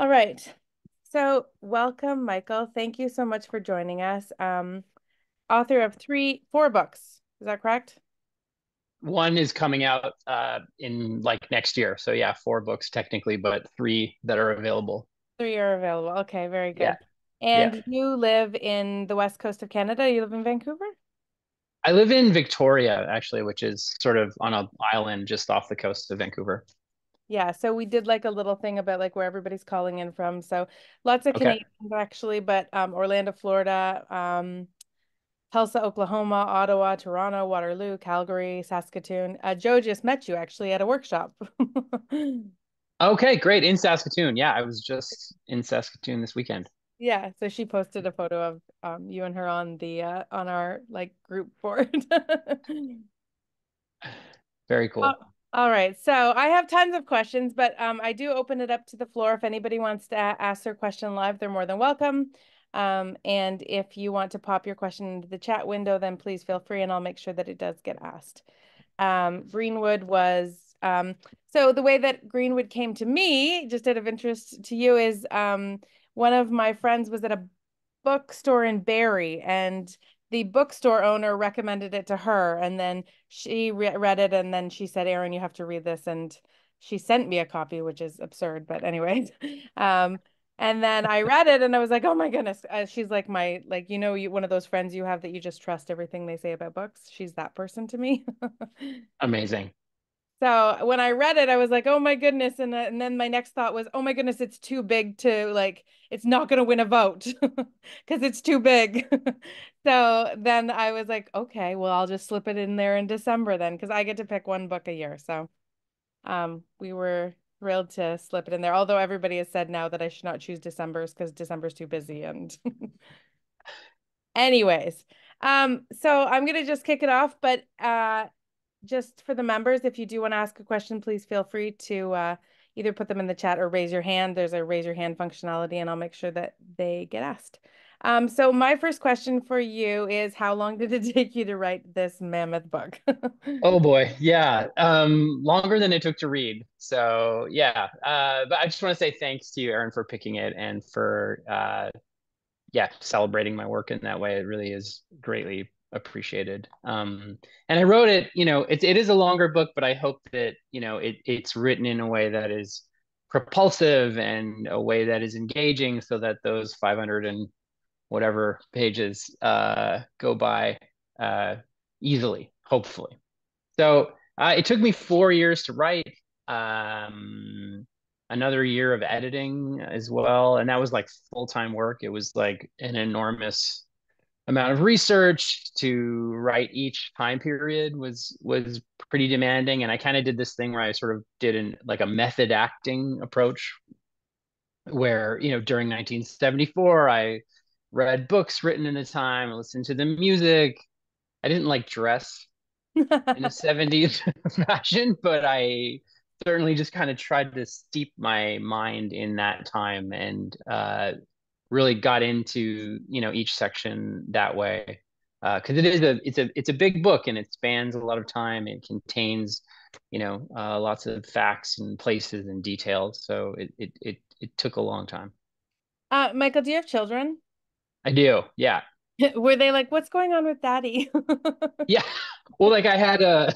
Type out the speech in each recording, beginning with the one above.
All right. So, welcome, Michael. Thank you so much for joining us. Um, author of three, four books. Is that correct? One is coming out uh, in like next year. So, yeah, four books technically, but three that are available. Three are available. Okay, very good. Yeah. And Yeah. you live in the west coast of Canada. You live in Vancouver? I live in Victoria, actually, which is sort of on an island just off the coast of Vancouver. Yeah, so we did like a little thing about like where everybody's calling in from. So lots of Okay. Canadians actually, but um, Orlando, Florida, um, Tulsa, Oklahoma, Ottawa, Toronto, Waterloo, Calgary, Saskatoon. Uh, Joe just met you actually at a workshop. Okay, great. In Saskatoon. Yeah, I was just in Saskatoon this weekend. Yeah, so she posted a photo of um you and her on the uh on our like group board. Very cool. All right. So I have tons of questions, but um, I do open it up to the floor. If anybody wants to ask their question live, they're more than welcome. Um, and if you want to pop your question into the chat window, then please feel free, and I'll make sure that it does get asked. Um, Greenwood was um, so the way that Greenwood came to me, just out of interest to you, is um, one of my friends was at a bookstore in Barrie, and the bookstore owner recommended it to her, and then she re read it, and then she said, Erin you have to read this," and she sent me a copy, which is absurd, but anyways, um, and then I read it, and I was like, "Oh my goodness!" Uh, she's like my like you know you one of those friends you have that you just trust everything they say about books. She's that person to me. Amazing. So when I read it, I was like, "Oh my goodness!" And, uh, and then my next thought was, "Oh my goodness, it's too big to like. It's not going to win a vote because it's too big." So then I was like, "Okay, well, I'll just slip it in there in December then, because I get to pick one book a year." So um, we were thrilled to slip it in there. Although everybody has said now that I should not choose December's because December's too busy. And anyways, um, so I'm gonna just kick it off, but uh just for the members, if you do want to ask a question, please feel free to uh, either put them in the chat or raise your hand. There's a raise your hand functionality, and I'll make sure that they get asked. Um, so my first question for you is, how long did it take you to write this mammoth book? Oh boy. Yeah. Um, longer than it took to read. So yeah. Uh, but I just want to say thanks to you, Erin, for picking it and for uh yeah, celebrating my work in that way. It really is greatly appreciated. Um, and I wrote it, you know, it, it is a longer book, but I hope that, you know, it, it's written in a way that is propulsive and a way that is engaging so that those 500 and whatever pages uh, go by uh, easily, hopefully. So uh, it took me four years to write. Um, another year of editing as well, and that was like full time work. It was like an enormous amount of research to write each time period was was pretty demanding. And i kind of did this thing where i sort of did an like a method acting approach where you know during 1974 i read books written in the time listened to the music. I didn't like dress in a 70s fashion, but I certainly just kind of tried to steep my mind in that time. And uh, really got into you know each section that way because uh, it is a it's a it's a big book and it spans a lot of time. It contains you know uh, lots of facts and places and details, so it it it it took a long time. Uh, Michael, do you have children? I do, yeah, Were they like, what's going on with daddy? yeah. Well, like I had a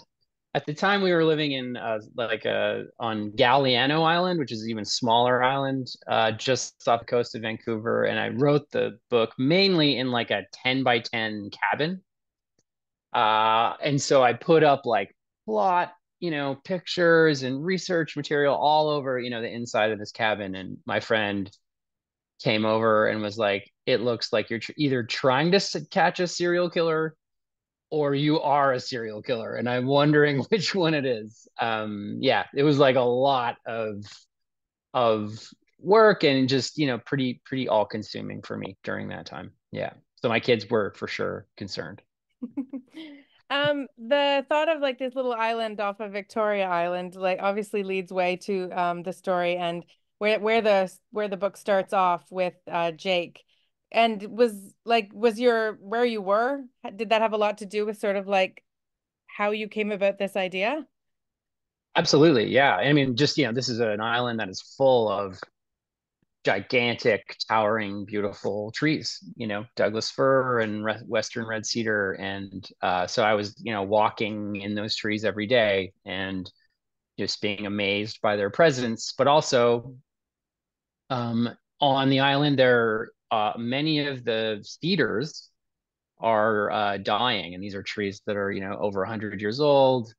at the time we were living in uh, like uh, on Galiano Island, which is an even smaller island, uh, just off the coast of Vancouver. And I wrote the book mainly in like a 10 by 10 cabin. Uh, and so I put up like plot, you know, pictures and research material all over, you know, the inside of this cabin. And my friend came over and was like, it looks like you're tr- either trying to catch a serial killer or you are a serial killer and i'm wondering which one it is. Um yeah it was like a lot of of work and just you know pretty pretty all consuming for me during that time. Yeah so my kids were for sure concerned. Um, the thought of like this little island off of Victoria Island, like obviously leads way to um the story and where where the where the book starts off with uh Jake. And was like was your where you were? Did that have a lot to do with sort of like how you came about this idea? absolutely yeah i mean just you know this is an island that is full of gigantic, towering, beautiful trees, you know, Douglas fir and re- Western red cedar. And uh, so I was, you know, walking in those trees every day and just being amazed by their presence, but also um, on the island, there uh, many of the cedars are uh, dying, and these are trees that are, you know, over 100 years old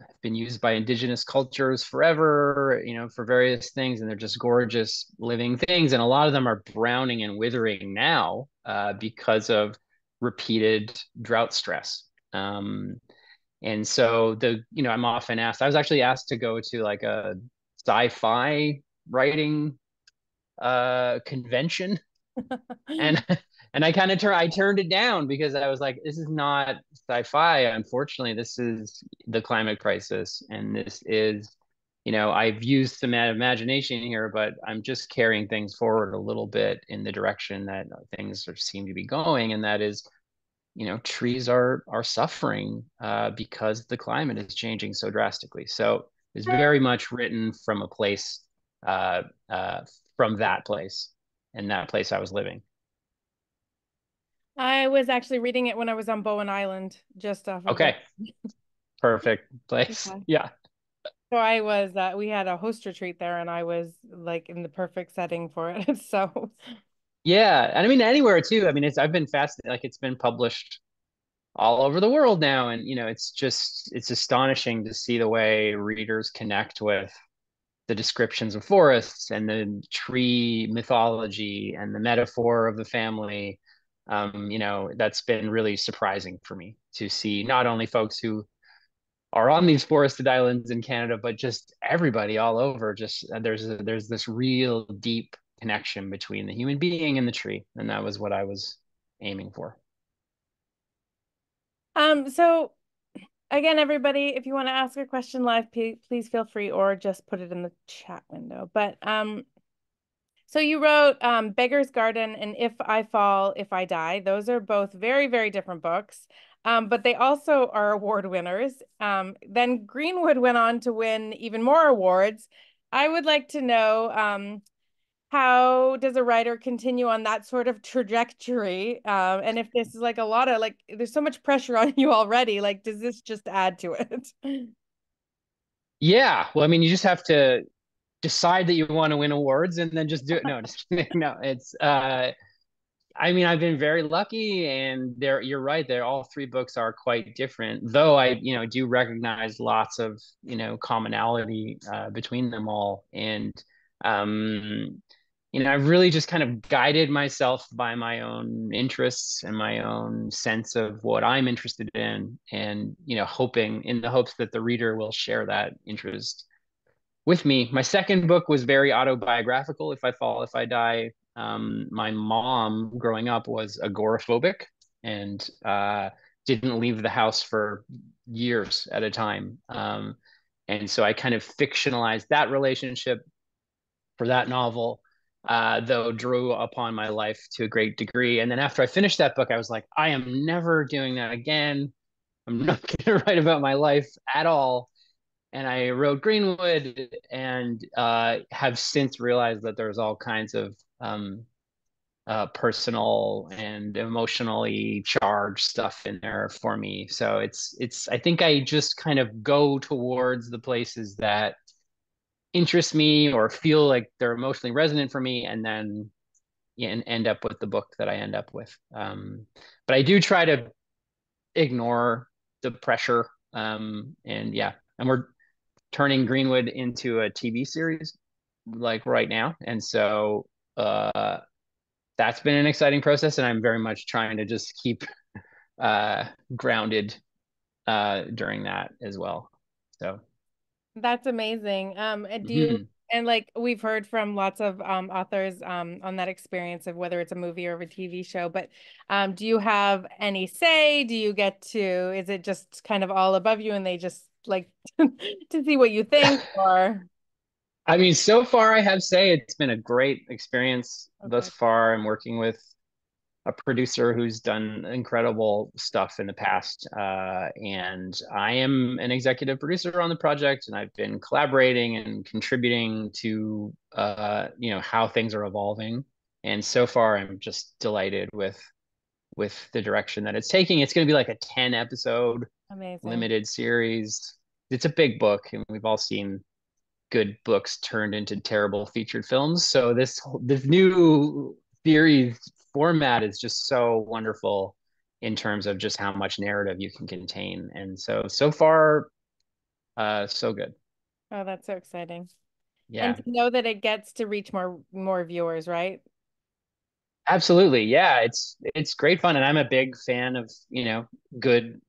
have been used by indigenous cultures forever, you know, for various things, and they're just gorgeous living things. And a lot of them are browning and withering now uh, because of repeated drought stress. Um, and so the, you know, I'm often asked. I was actually asked to go to like a sci-fi writing uh, convention, and and I kind of turned I turned it down because I was like, this is not sci-fi. Unfortunately, this is the climate crisis, and this is, you know, I've used some imagination here, but I'm just carrying things forward a little bit in the direction that things are, seem to be going, and that is, you know, trees are are suffering uh, because the climate is changing so drastically. So it's very much written from a place, uh, uh, from that place, and that place I was living. I was actually reading it when I was on Bowen Island, just off. Of okay. Perfect place. Yeah. yeah. So I was. Uh, we had a host retreat there, and I was like in the perfect setting for it. so. Yeah, and I mean anywhere too. I mean, it's I've been fascinated. Like it's been published all over the world now, and you know, it's just it's astonishing to see the way readers connect with the descriptions of forests and the tree mythology and the metaphor of the family um, you know, that's been really surprising for me to see not only folks who are on these forested islands in Canada, but just everybody all over. Just uh, there's a, there's this real deep connection between the human being and the tree, and that was what I was aiming for. Um. So, again, everybody, if you want to ask a question live, please feel free, or just put it in the chat window. But um, so you wrote um, Beggar's Garden and If I Fall, If I Die. Those are both very, very different books, um, but they also are award winners. Um, then Greenwood went on to win even more awards. I would like to know um, how does a writer continue on that sort of trajectory? Um, and if this is like a lot of like, there's so much pressure on you already. Like, does this just add to it? Yeah. Well, I mean, you just have to decide that you want to win awards and then just do it. No, just no. It's uh, I mean, I've been very lucky, and there you're right. There, all three books are quite different. Though I, you know, do recognize lots of you know commonality uh, between them all, and um, you know, I've really just kind of guided myself by my own interests and my own sense of what I'm interested in, and you know, hoping in the hopes that the reader will share that interest with me. My second book was very autobiographical. If I fall, if I die. Um, my mom, growing up, was agoraphobic and uh, didn't leave the house for years at a time. Um, and so I kind of fictionalized that relationship for that novel, uh, though drew upon my life to a great degree. And then after I finished that book, I was like, I am never doing that again. I'm not going to write about my life at all and I wrote Greenwood and uh, have since realized that there's all kinds of um, uh, personal and emotionally charged stuff in there for me. So it's it's I think I just kind of go towards the places that interest me or feel like they're emotionally resonant for me, and then and end up with the book that I end up with. Um, but I do try to ignore the pressure. Um, and yeah, and we're turning Greenwood into a TV series like right now. And so uh, that's been an exciting process. And I'm very much trying to just keep uh, grounded uh, during that as well. So that's amazing. Um, and do you, mm-hmm. and like we've heard from lots of um, authors um, on that experience of whether it's a movie or a TV show, but um, do you have any say? Do you get to, is it just kind of all above you and they just like to see what you think or I mean, so far I have say it's been a great experience okay. thus far. I'm working with a producer who's done incredible stuff in the past. Uh, and I am an executive producer on the project, and I've been collaborating and contributing to uh, you know how things are evolving. And so far, I'm just delighted with with the direction that it's taking. It's going to be like a 10 episode Amazing. limited series. It's a big book, and we've all seen good books turned into terrible featured films. So this this new series format is just so wonderful in terms of just how much narrative you can contain. And so so far, uh, so good. Oh, that's so exciting. Yeah. And to know that it gets to reach more more viewers, right? Absolutely. Yeah, it's it's great fun and I'm a big fan of, you know, good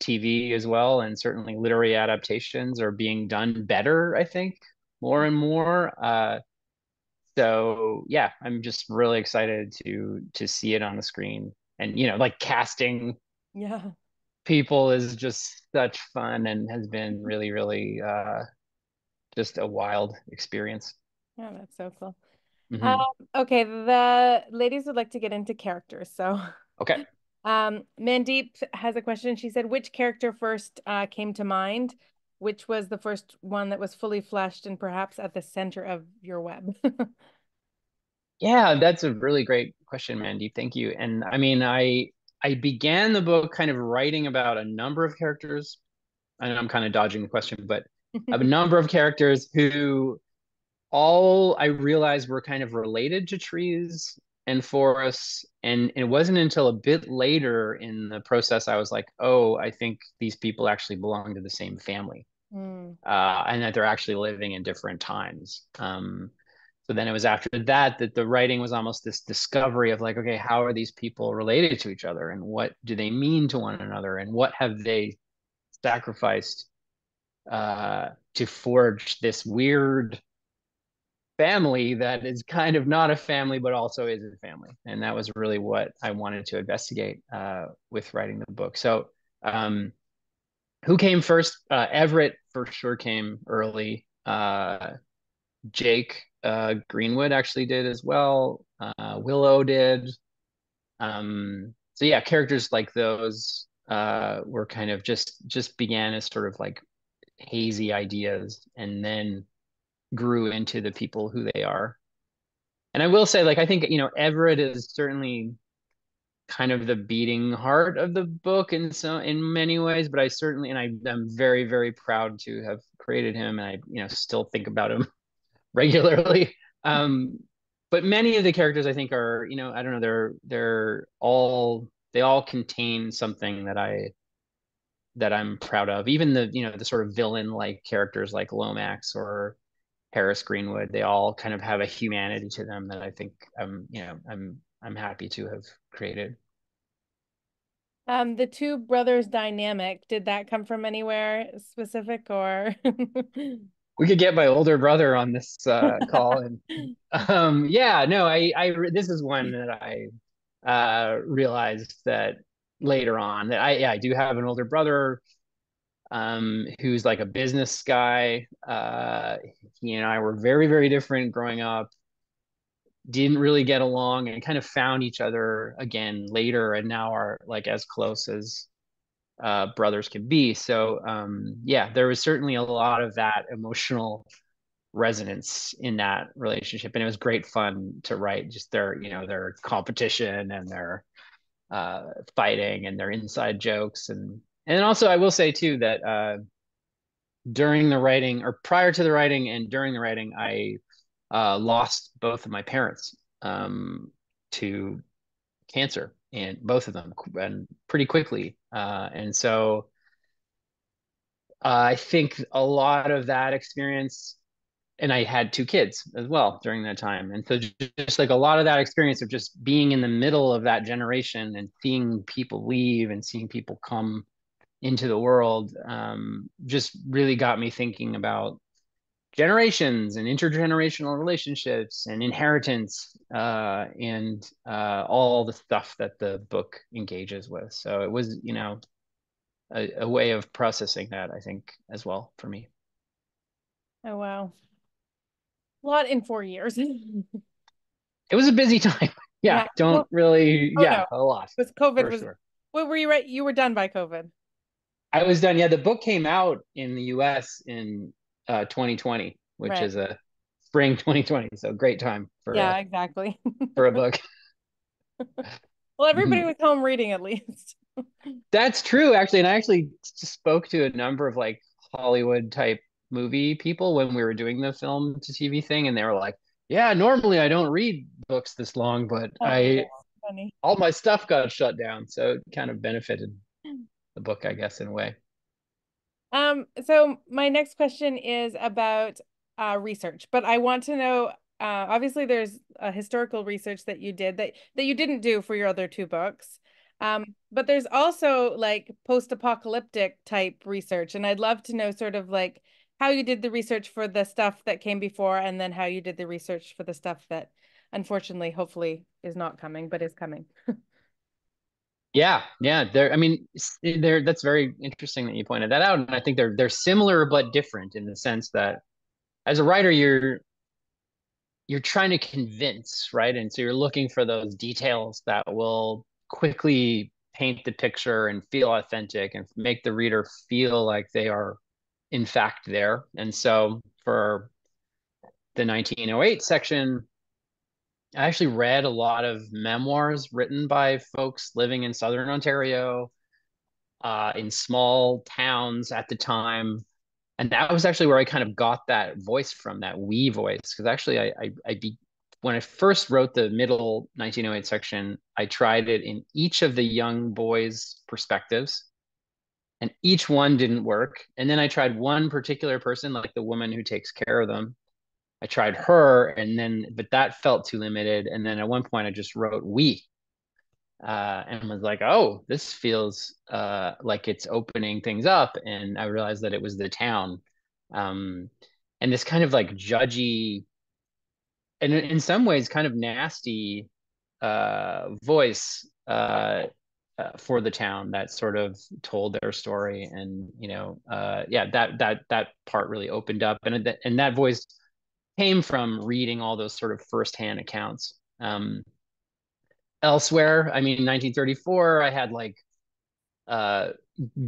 TV as well and certainly literary adaptations are being done better, I think, more and more. Uh so yeah, I'm just really excited to to see it on the screen. And you know, like casting Yeah. people is just such fun and has been really, really uh just a wild experience. Yeah, that's so cool. Mhm. Um, okay, the ladies would like to get into characters. So, Okay. um, Mandeep has a question. She said, which character first uh, came to mind? Which was the first one that was fully fleshed and perhaps at the center of your web? Yeah, that's a really great question, Mandy. Thank you. And I mean, I I began the book kind of writing about a number of characters. I know I'm kind of dodging the question, but a number of characters who all I realized were kind of related to trees and for us And it wasn't until a bit later in the process I was like, oh, I think these people actually belong to the same family. Mm. Uh, and that they're actually living in different times. Um, so then it was after that that the writing was almost this discovery of like, okay, how are these people related to each other and what do they mean to one another and what have they sacrificed uh, to forge this weird family that is kind of not a family but also is a family. And that was really what i wanted to investigate uh, with writing the book. So um, who came first? Uh, everett for sure came early. Uh, jake uh, greenwood actually did as well. Uh, willow did. Um, so yeah characters like those uh, were kind of just just began as sort of like hazy ideas. And then grew into the people who they are. And I will say, like, I think, you know, Everett is certainly kind of the beating heart of the book in so in many ways, but I certainly and I, I'm very, very proud to have created him and I, you know, still think about him regularly. Um, but many of the characters I think are, you know, I don't know, they're they're all they all contain something that I that I'm proud of. Even the, you know, the sort of villain like characters like Lomax or Harris Greenwood, they all kind of have a humanity to them that I think um, you know, I'm I'm happy to have created. Um, the two brothers dynamic, did that come from anywhere specific or? we could get my older brother on this uh, call and um, yeah, no, I I this is one that I uh, realized that later on that I yeah, I do have an older brother um, who's like a business guy. Uh, he and I were very, very different growing up. Didn't really get along and kind of found each other again later, and now are like as close as uh, brothers can be. So um, yeah, there was certainly a lot of that emotional resonance in that relationship, and it was great fun to write. Just their, you know, their competition and their uh, fighting and their inside jokes and and also I will say too that uh, during the writing or prior to the writing and during the writing, I uh, lost both of my parents um, to cancer and both of them and pretty quickly. Uh, and so I think a lot of that experience and I had two kids as well during that time. And so just, just, like a lot of that experience of just being in the middle of that generation and seeing people leave and seeing people come into the world um, just really got me thinking about generations and intergenerational relationships and inheritance uh, and uh, all the stuff that the book engages with. So it was, you know, a, a way of processing that, I think, as well for me. Oh, wow. A lot in four years. it was a busy time. yeah, yeah. don't well, really, oh, yeah, no. a lot. Because COVID was, sure. what were you right? You were done by COVID. I was done. Yeah, the book came out in the U.S. in uh, 2020, which right. is a spring 2020. So great time for yeah, a, exactly for a book. well, everybody was home reading at least. That's true, actually, and I actually spoke to a number of like Hollywood type movie people when we were doing the film to TV thing, and they were like, "Yeah, normally I don't read books this long, but oh, I." Funny. All my stuff got shut down, so it kind of benefited the book, I guess, in a way. Um, so my next question is about uh, research, but I want to know. Uh, obviously, there's a historical research that you did that that you didn't do for your other two books. Um, but there's also like post-apocalyptic type research, and I'd love to know sort of like how you did the research for the stuff that came before, and then how you did the research for the stuff that, unfortunately, hopefully, is not coming, but is coming. Yeah, yeah. There, I mean, there. That's very interesting that you pointed that out, and I think they're they're similar but different in the sense that, as a writer, you're you're trying to convince, right? And so you're looking for those details that will quickly paint the picture and feel authentic and make the reader feel like they are, in fact, there. And so for the 1908 section, I actually read a lot of memoirs written by folks living in Southern Ontario, uh, in small towns at the time. And that was actually where I kind of got that voice from, that we voice. Because actually, I, I, I be, when I first wrote the middle 1908 section, I tried it in each of the young boys' perspectives, and each one didn't work. And then I tried one particular person, like the woman who takes care of them, I tried her, and then but that felt too limited. And then at one point, I just wrote we, uh, and was like, oh, this feels uh, like it's opening things up. And I realized that it was the town, um, and this kind of like judgy, and in some ways, kind of nasty uh, voice uh, uh, for the town that sort of told their story. And you know, uh, yeah, that that that part really opened up, and and that voice came from reading all those sort of firsthand accounts. Um, elsewhere, I mean, 1934, I had like uh,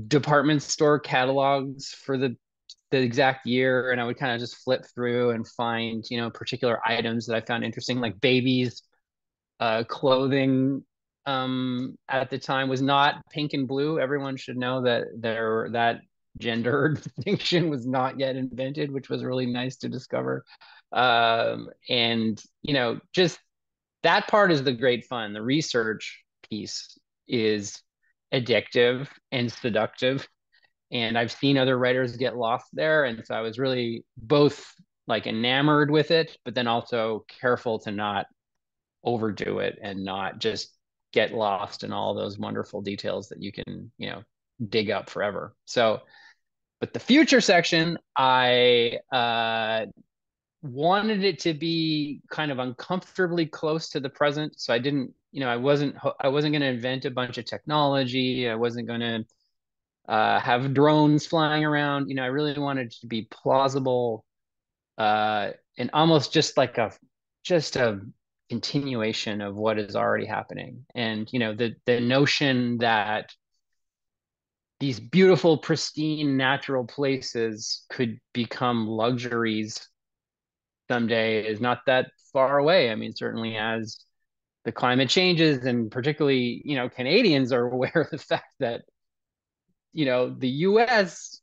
department store catalogs for the the exact year, and I would kind of just flip through and find you know particular items that I found interesting, like babies' uh, clothing. Um, at the time was not pink and blue. Everyone should know that there that gender distinction was not yet invented, which was really nice to discover um, and you know just that part is the great fun. The research piece is addictive and seductive. And i've seen other writers get lost there. And so i was really both like enamored with it but then also careful to not overdo it and not just get lost in all those wonderful details that you can you know dig up forever. So but the future section i uh wanted it to be kind of uncomfortably close to the present. So i didn't you know i wasn't i wasn't going to invent a bunch of technology. I wasn't going to uh, have drones flying around. You know i really wanted to be plausible uh, and almost just like a just a continuation of what is already happening. And you know the the notion that these beautiful pristine natural places could become luxuries someday is not that far away. I mean, certainly as the climate changes, and particularly, you know, Canadians are aware of the fact that, you know, the U.S.,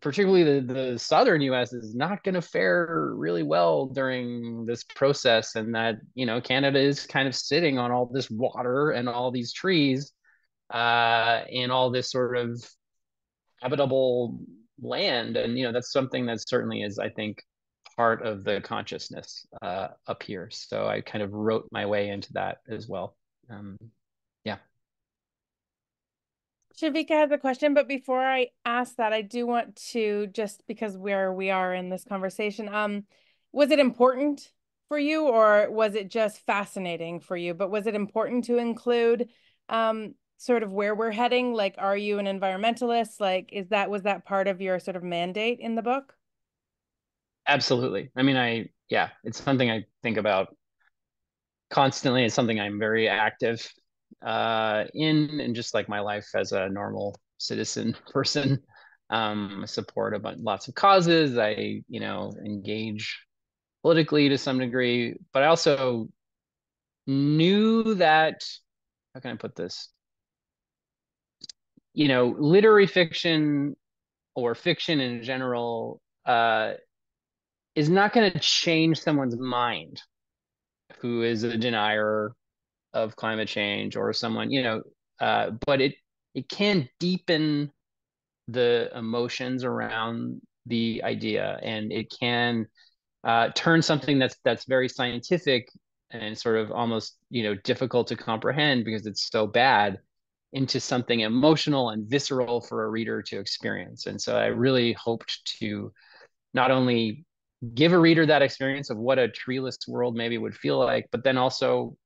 particularly the, the southern U.S., is not going to fare really well during this process, and that you know Canada is kind of sitting on all this water and all these trees, uh, and all this sort of habitable land, and you know that's something that certainly is, I think, part of the consciousness uh, up here. So I kind of wrote my way into that as well. Um, yeah. Shavika has a question, but before I ask that, I do want to just because where we are in this conversation, um, was it important for you or was it just fascinating for you? But was it important to include um, sort of where we're heading? Like, are you an environmentalist? Like, is that was that part of your sort of mandate in the book? Absolutely. I mean, I, yeah, it's something I think about constantly. It's something I'm very active uh, in, and just like my life as a normal citizen person. Um, I support about lots of causes. I, you know, engage politically to some degree, but I also knew that. How can I put this? You know, literary fiction or fiction in general uh, is not going to change someone's mind who is a denier of climate change or someone, you know, uh, but it it can deepen the emotions around the idea, and it can uh, turn something that's that's very scientific and sort of almost you know difficult to comprehend because it's so bad into something emotional and visceral for a reader to experience. And so I really hoped to not only give a reader that experience of what a treeless world maybe would feel like, but then also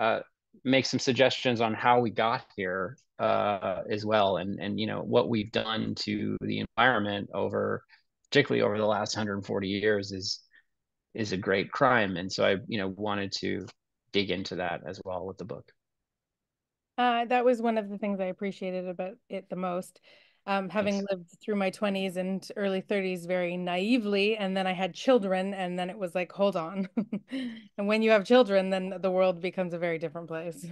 uh, make some suggestions on how we got here uh, as well, and and you know what we've done to the environment over, particularly over the last 140 years, is is a great crime, and so I you know wanted to dig into that as well with the book. Uh, that was one of the things I appreciated about it the most. Um, having yes. lived through my 20s and early 30s very naively, and then I had children, and then it was like, hold on. and when you have children, then the world becomes a very different place.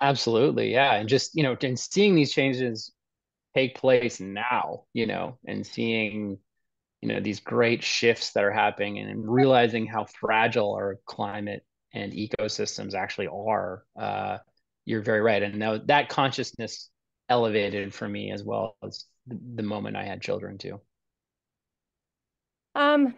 Absolutely, yeah, and just you know, and seeing these changes take place now, you know, and seeing you know these great shifts that are happening, and realizing how fragile our climate and ecosystems actually are. Uh, you're very right, and now that consciousness elevated for me as well as the moment I had children too. Um,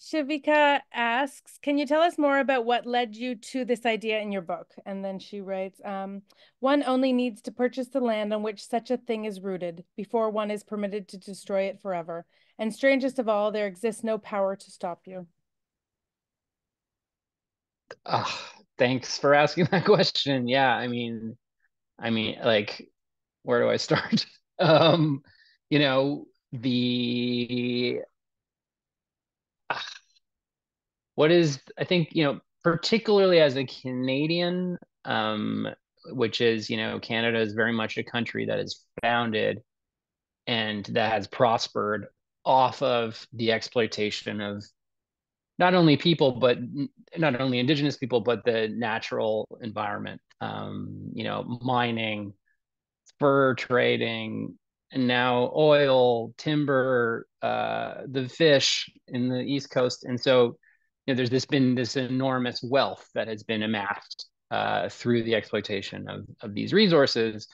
Shavika asks, can you tell us more about what led you to this idea in your book? And then she writes, um, one only needs to purchase the land on which such a thing is rooted before one is permitted to destroy it forever. And strangest of all, there exists no power to stop you. Uh, thanks for asking that question. Yeah, I mean, I mean, like where do I start? um, you know, the uh, what is I think you know particularly as a Canadian, um, which is you know Canada is very much a country that is founded and that has prospered off of the exploitation of not only people but not only indigenous people but the natural environment um, you know mining fur trading, and now oil, timber, uh, the fish in the East Coast. And so, you know, there's this been this enormous wealth that has been amassed uh, through the exploitation of, of these resources.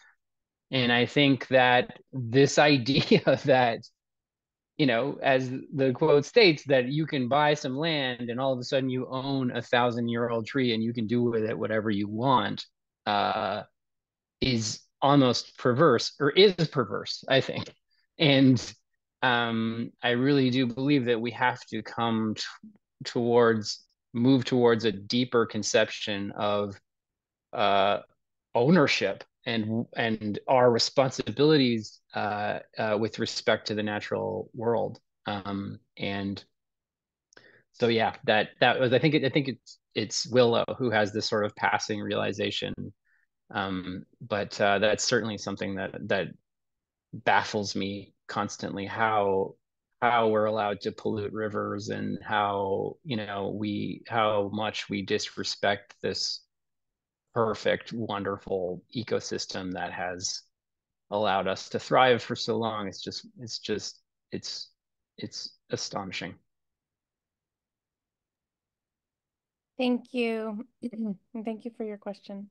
And I think that this idea that, you know, as the quote states, that you can buy some land and all of a sudden you own a thousand year old tree and you can do with it whatever you want uh, is almost perverse or is perverse, I think. And um, I really do believe that we have to come t- towards, move towards a deeper conception of uh, ownership and and our responsibilities uh, uh, with respect to the natural world. Um, and so, yeah, that that was. I think it, I think it's it's Willow who has this sort of passing realization um, but uh, that's certainly something that that baffles me constantly how how we're allowed to pollute rivers and how you know we how much we disrespect this perfect wonderful ecosystem that has allowed us to thrive for so long. It's just it's just it's it's astonishing. Thank you. Thank you for your question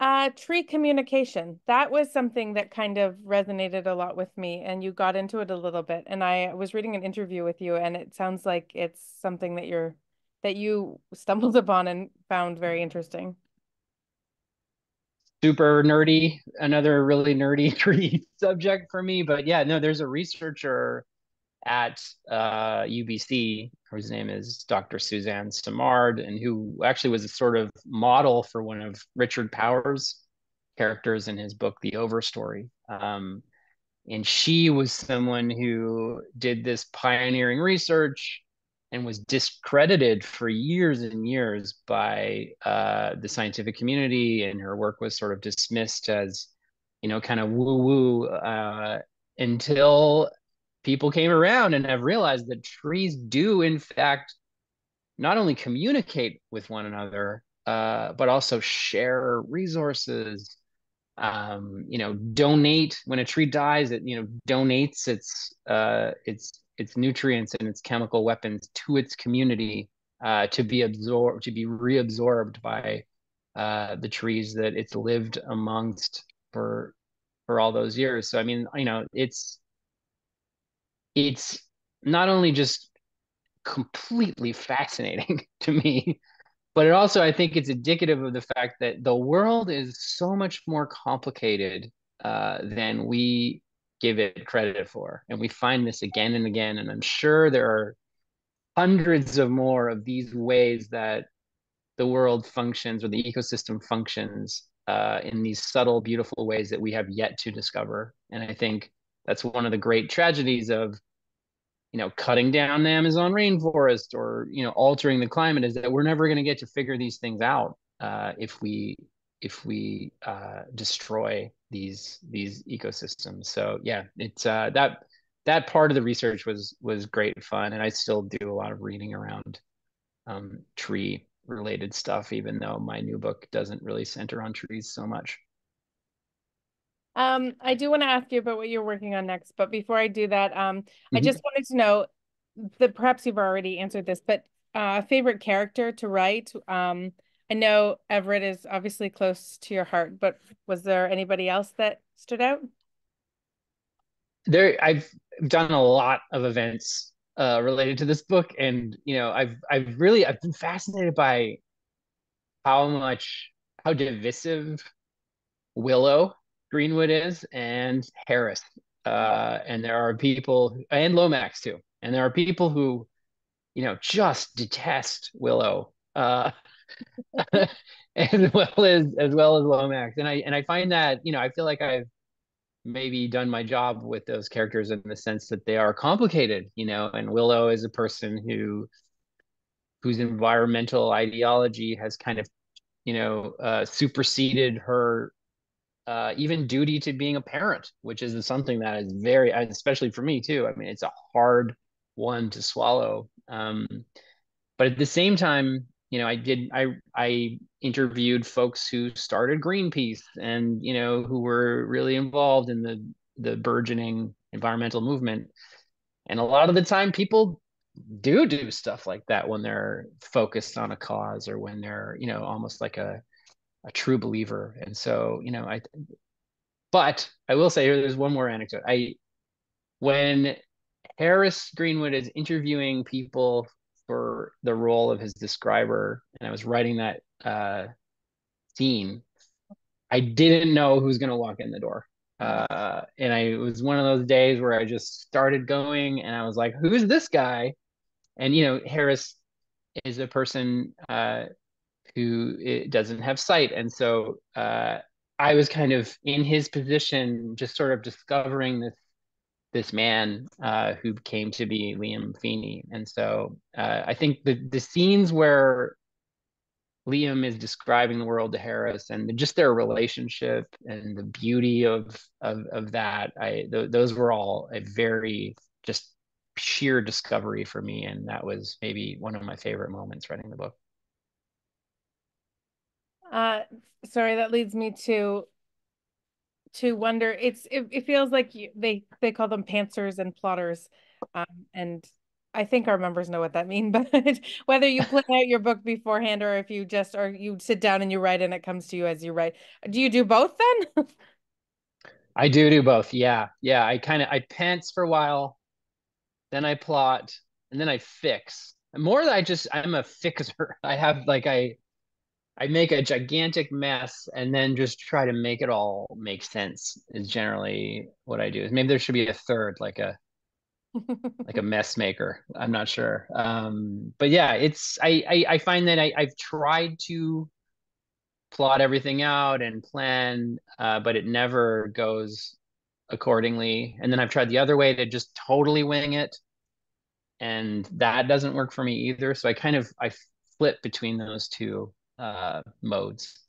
uh, tree communication. That was something that kind of resonated a lot with me, and you got into it a little bit. And I was reading an interview with you, and it sounds like it's something that you're that you stumbled upon and found very interesting. Super nerdy, another really nerdy tree subject for me. But yeah, no, there's a researcher at uh, UBC, whose name is Dr. Suzanne Simard, and who actually was a sort of model for one of Richard Powers' characters in his book, The Overstory. Um, and she was someone who did this pioneering research and was discredited for years and years by uh, the scientific community, and her work was sort of dismissed as, you know, kind of woo woo uh, until people came around and have realized that trees do, in fact, not only communicate with one another, uh, but also share resources. Um, you know, donate when a tree dies. It you know donates its uh, its its nutrients and its chemical weapons to its community uh, to be absorbed, to be reabsorbed by uh, the trees that it's lived amongst for for all those years. So I mean, you know, it's it's not only just completely fascinating to me, but it also I think it's indicative of the fact that the world is so much more complicated uh, than we give it credit for. And we find this again and again. And I'm sure there are hundreds of more of these ways that the world functions or the ecosystem functions uh, in these subtle, beautiful ways that we have yet to discover. And I think that's one of the great tragedies of you know cutting down the amazon rainforest or you know altering the climate is that we're never going to get to figure these things out uh, if we if we uh, destroy these these ecosystems. So yeah, it's uh, that that part of the research was was great fun, and I still do a lot of reading around um, tree related stuff, even though my new book doesn't really center on trees so much. Um, I do want to ask you about what you're working on next, but before I do that, um, mm-hmm. I just wanted to know that perhaps you've already answered this, but uh, favorite character to write. Um, I know Everett is obviously close to your heart, but was there anybody else that stood out? There, I've done a lot of events uh, related to this book, and you know, I've I've really I've been fascinated by how much how divisive Willow Greenwood is and Harris, uh, and there are people and Lomax too, and there are people who, you know, just detest Willow. Uh, as well as as well as Lomax. And I and I find that, you know, I feel like I've maybe done my job with those characters in the sense that they are complicated, you know, and Willow is a person who whose environmental ideology has kind of, you know, uh, superseded her uh, even duty to being a parent, which is something that is very, especially for me too. I mean, it's a hard one to swallow. Um, but at the same time, you know, I did I I interviewed folks who started Greenpeace and you know who were really involved in the the burgeoning environmental movement. And a lot of the time people do do stuff like that when they're focused on a cause or when they're, you know, almost like a a true believer. And so, you know, I but I will say here, there's one more anecdote. I when Harris Greenwood is interviewing people for the role of his describer, and I was writing that uh, scene, I didn't know who's going to walk in the door. Uh, and I it was one of those days where I just started going, and I was like, "Who's this guy?" And you know, Harris is a person uh, who doesn't have sight, and so uh, I was kind of in his position, just sort of discovering this this man uh, who came to be Liam Feeney. And so uh, I think the the scenes where Liam is describing the world to Harris and just their relationship and the beauty of of, of that, I th- those were all a very just sheer discovery for me, and that was maybe one of my favorite moments writing the book. Uh, sorry, that leads me to to wonder it's it, it feels like you, they they call them pantsers and plotters um, and i think our members know what that means but whether you plan out your book beforehand or if you just or you sit down and you write and it comes to you as you write do you do both then? I do do both yeah yeah i kind of i pants for a while then i plot and then i fix. More i just i'm a fixer. I have like i I make a gigantic mess and then just try to make it all make sense is generally what I do. Maybe there should be a third, like a like a mess maker. I'm not sure. Um, but yeah, it's I, I, I find that I, I've tried to plot everything out and plan, uh, but it never goes accordingly. And then I've tried the other way to just totally wing it. and that doesn't work for me either. So I kind of I flip between those two uh, modes.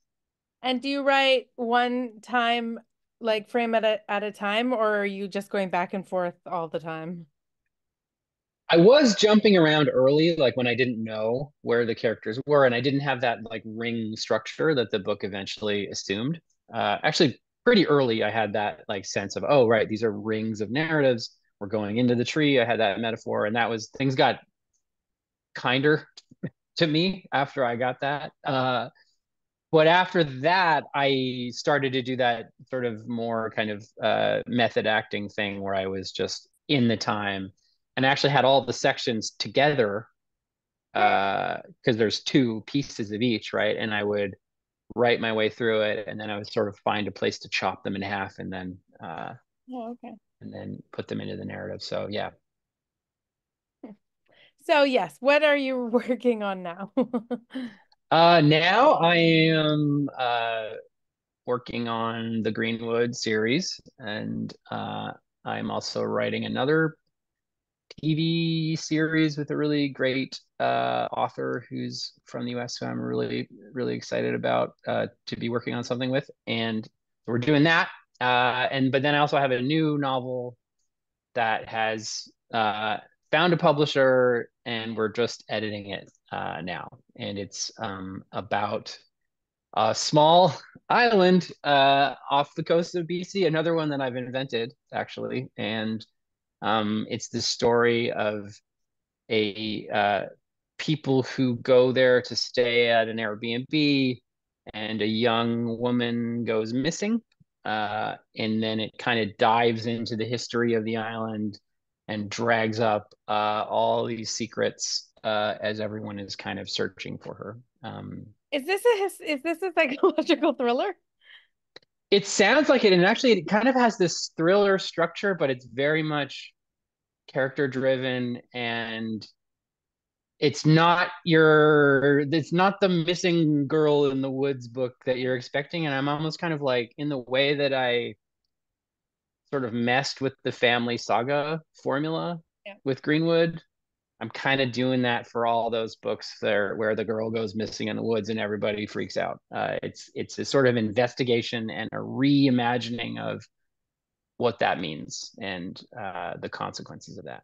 And do you write one time, like frame at a at a time, or are you just going back and forth all the time? I was jumping around early, like when I didn't know where the characters were, and I didn't have that like ring structure that the book eventually assumed. Uh, actually, pretty early, I had that like sense of, oh, right, these are rings of narratives. We're going into the tree. I had that metaphor, and that was things got kinder to me after I got that. Uh, but after that, I started to do that sort of more kind of uh, method acting thing where I was just in the time and actually had all the sections together because uh, there's two pieces of each, right? And I would write my way through it, and then I would sort of find a place to chop them in half, and then uh, oh, okay, and then put them into the narrative. So yeah. So yes, what are you working on now? uh, now I am uh, working on the Greenwood series, and uh, I'm also writing another TV series with a really great uh, author who's from the US, who I'm really, really excited about uh, to be working on something with. And we're doing that. Uh, and but then I also have a new novel that has uh, found a publisher, and we're just editing it uh, now. And it's um, about a small island uh, off the coast of BC, another one that I've invented actually, and um, it's the story of a uh, people who go there to stay at an Airbnb, and a young woman goes missing, uh, and then it kind of dives into the history of the island and drags up uh, all these secrets uh, as everyone is kind of searching for her. Um, is this a is this a psychological thriller? It sounds like it, and actually, it kind of has this thriller structure, but it's very much character driven and it's not your it's not the missing girl in the woods book that you're expecting and i'm almost kind of like in the way that i sort of messed with the family saga formula yeah. with greenwood. I'm kind of doing that for all those books there where the girl goes missing in the woods and everybody freaks out. Uh, it's it's a sort of investigation and a reimagining of what that means and uh, the consequences of that.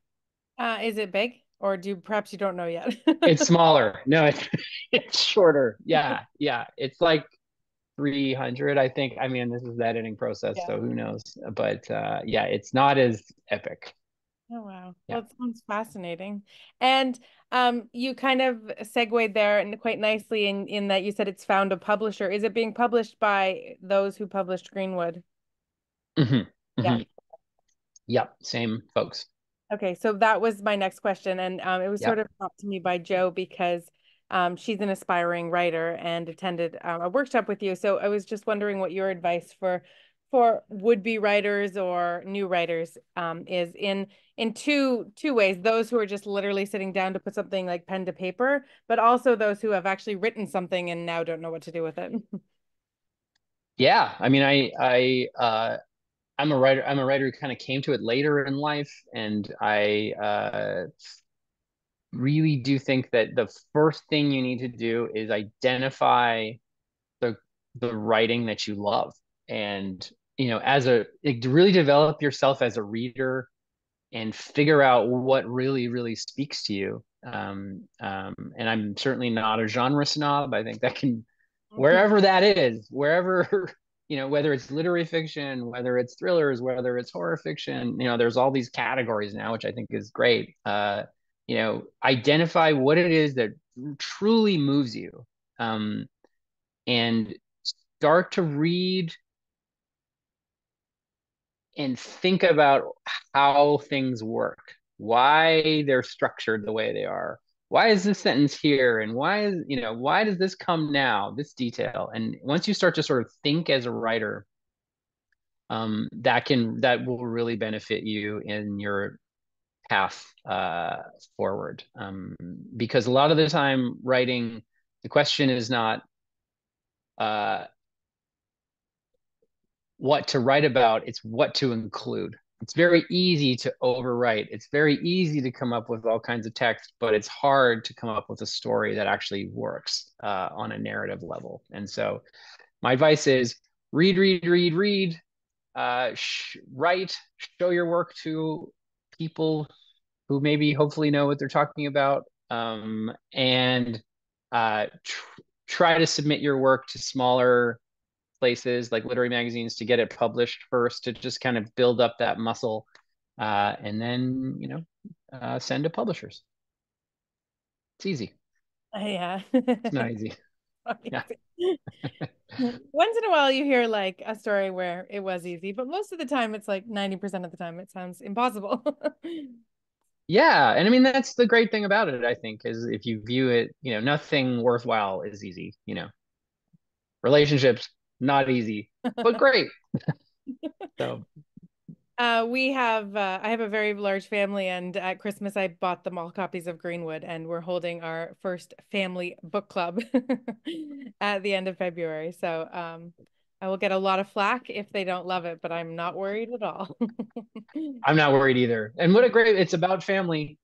Uh, is it big or do perhaps you don't know yet? It's smaller. No it's, it's shorter. Yeah yeah. It's like 300 i think i mean this is the editing process yeah. so who knows but uh, yeah it's not as epic Oh wow, yeah. that sounds fascinating. And um, you kind of segued there and quite nicely in in that you said it's found a publisher. Is it being published by those who published Greenwood? Mm-hmm. Yeah. Mm-hmm. Yep, same folks. Okay, so that was my next question, and um, it was yep. sort of brought to me by Joe because um, she's an aspiring writer and attended um, a workshop with you. So I was just wondering what your advice for for would-be writers or new writers um, is in in two two ways those who are just literally sitting down to put something like pen to paper but also those who have actually written something and now don't know what to do with it yeah i mean i i uh i'm a writer i'm a writer who kind of came to it later in life and i uh really do think that the first thing you need to do is identify the the writing that you love. And you know as a like, really develop yourself as a reader and figure out what really really speaks to you. Um, um, and i'm certainly not a genre snob. I think that can mm-hmm. wherever that is wherever you know whether it's literary fiction whether it's thrillers whether it's horror fiction you know there's all these categories now which i think is great. Uh, you know identify what it is that truly moves you um, and start to read and think about how things work, why they're structured the way they are. Why is this sentence here? And why is, you know, why does this come now, this detail? And once you start to sort of think as a writer, um, that can, that will really benefit you in your path uh, forward. Um, because a lot of the time writing, the question is not, uh, what to write about it's what to include it's very easy to overwrite. It's very easy to come up with all kinds of text, but it's hard to come up with a story that actually works uh, on a narrative level. And so, my advice is read, read, read, read, uh, sh- write, show your work to people who maybe hopefully know what they're talking about, um, and uh, tr- try to submit your work to smaller places like literary magazines to get it published first to just kind of build up that muscle uh, and then you know uh, send to publishers. It's easy. Uh, yeah. It's not easy yeah. once in a while you hear like a story where it was easy but most of the time it's like 90% of the time it sounds impossible yeah and i mean that's the great thing about it i think is if you view it you know nothing worthwhile is easy you know relationships not easy, but great. so uh, we have uh, I have a very large family, and at Christmas I bought them all copies of Greenwood, and we're holding our first family book club at the end of February. So um, I will get a lot of flack if they don't love it, but I'm not worried at all. I'm not worried either. And what a great! It's about family,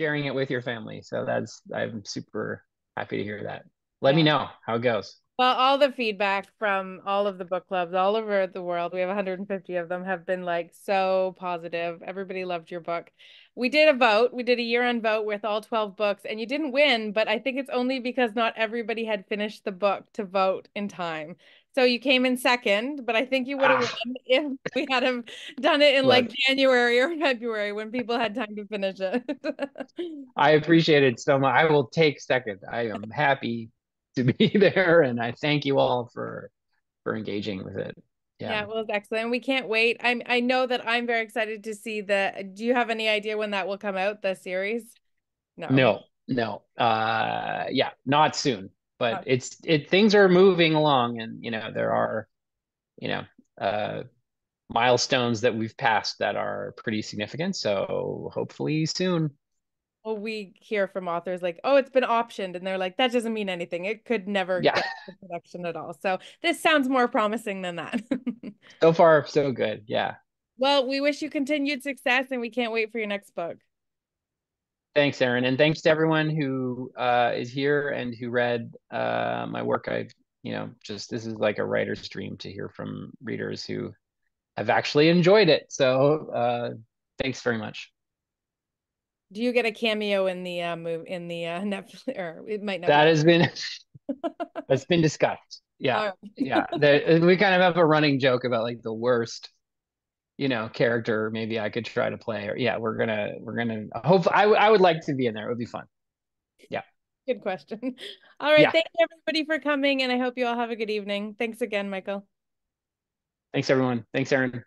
sharing it with your family. So that's I'm super happy to hear that. Let yeah. me know how it goes. Well, all the feedback from all of the book clubs all over the world, we have 150 of them, have been like so positive. Everybody loved your book. We did a vote. We did a year end vote with all 12 books, and you didn't win, but I think it's only because not everybody had finished the book to vote in time. So you came in second, but I think you would have ah. won if we had have done it in like January or February when people had time to finish it. I appreciate it so much. I will take second. I am happy to be there, and I thank you all for for engaging with it. Yeah. yeah, well, it's excellent. We can't wait. I'm. I know that I'm very excited to see the. Do you have any idea when that will come out? The series? No. No. No. Uh, yeah, not soon. But it's it. Things are moving along, and you know there are, you know, uh, milestones that we've passed that are pretty significant. So hopefully soon well, we hear from authors like, oh, it's been optioned. And they're like, that doesn't mean anything. It could never yeah. get to production at all. So this sounds more promising than that. so far, so good. Yeah. Well, we wish you continued success and we can't wait for your next book. Thanks, Erin. And thanks to everyone who uh, is here and who read uh, my work. I've, you know, just this is like a writer's dream to hear from readers who have actually enjoyed it. So uh, thanks very much. Do you get a cameo in the uh move in the uh Netflix or it might not that has been that's been discussed. Yeah. yeah. The, we kind of have a running joke about like the worst, you know, character maybe I could try to play or yeah, we're gonna we're gonna hope I, I would like to be in there. It would be fun. Yeah. Good question. All right. Yeah. Thank you everybody for coming and I hope you all have a good evening. Thanks again, Michael. Thanks everyone. Thanks, Erin.